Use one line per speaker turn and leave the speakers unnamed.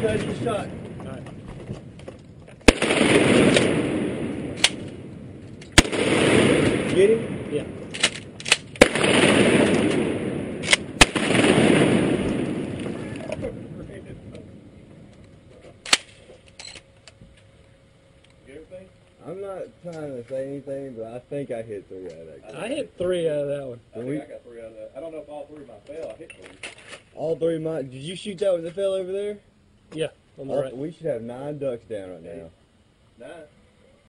That's your shot.
Right.
Get him?
Yeah.
I'm not trying to say anything, but I think I hit three out of that.
I hit three out of that one.
I think I got three out of that. I don't know if all three of mine fell. I hit three.
All three of mine. Did you shoot that one that fell over there?
Yeah, on the
All-
right.
We should have nine ducks down right now.
Nine.